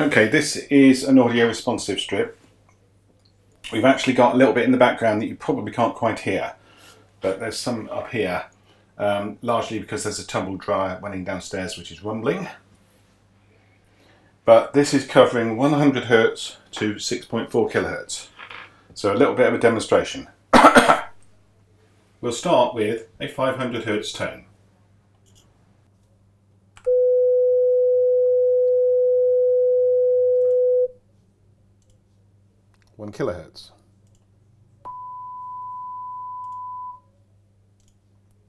Okay, this is an audio responsive strip. We've actually got a little bit in the background that you probably can't quite hear, but there's some up here, um, largely because there's a tumble dryer running downstairs which is rumbling. But this is covering 100 Hertz to 6.4 kilohertz. So a little bit of a demonstration. we'll start with a 500 Hertz tone. One kilohertz.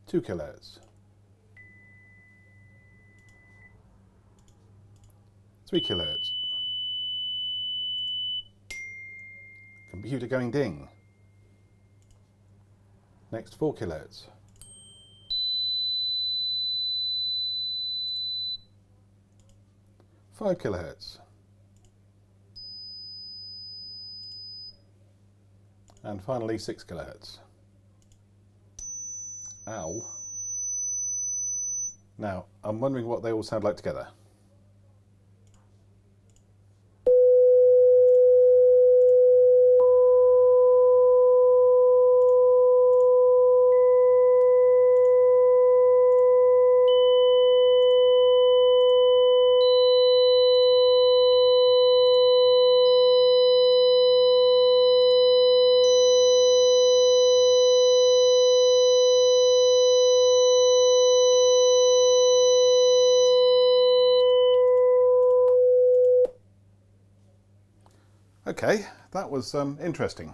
Two kilohertz. Three kilohertz. Computer going ding. Next four kilohertz. Five kilohertz. And finally 6 kilohertz. Ow. Now, I'm wondering what they all sound like together. Okay, that was um, interesting.